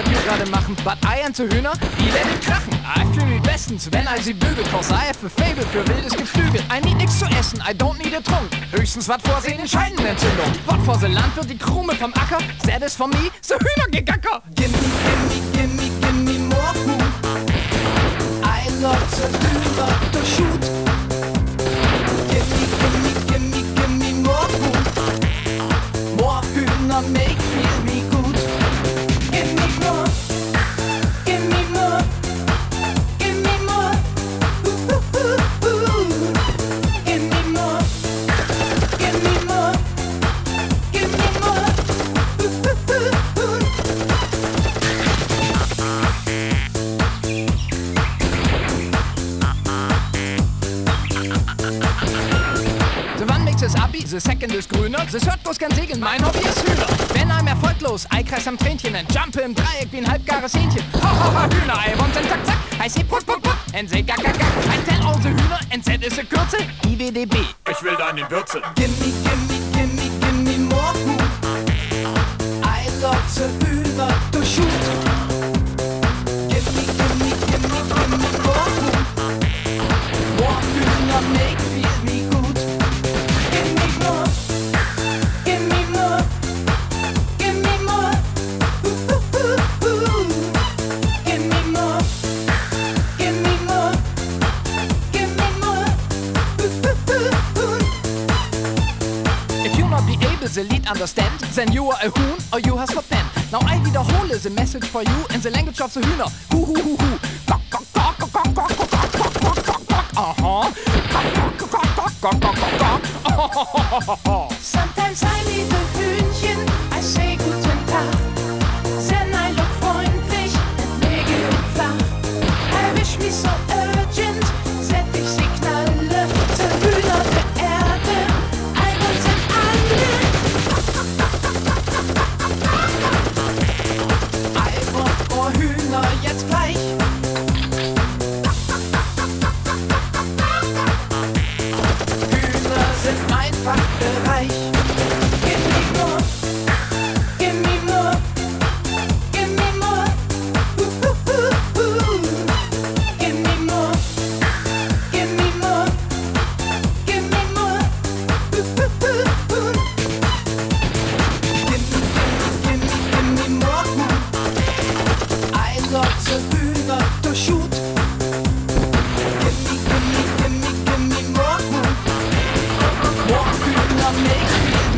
was wir gerade machen. But Eiern zu Hühner, die werden krachen. I fühle mich bestens, wenn I sie bügel. Cause I have a fable für wildes Geflügel. I need nix zu essen, I don't need a Trunk. Höchstens was vor sehen Scheidenentzündung. Was vor se Land wird die Krume vom Acker. That is for me, so Hühnergegacker. Gimme, gimme The es Abi, the second ist grüner. Das hört bloß kein Segeln, mein Hobby ist Hühner. Wenn einem erfolglos, Eikreis am Tränchen, ein Jumpe im Dreieck wie ein halbgares Hähnchen. Ha, ha, ha, Hühner, I want and zack, zack. I say put, put, put, and say gack, gack, gack. I tell all the Hühner, and Z ist a Kürze, IWDB. Ich will deinen Würzel. Gimme, gimme, the lead understand, then you are a hoon or you have a pen. Now I wiederhole the message for you in the language of the hühner. Hoo hoo hoo hoo. Cock cock cock cock cock cock cock cock cock cock cock. Uh huh. Cock cock cock cock cock cock cock cock. Sometimes I need a Hühnchen. Make me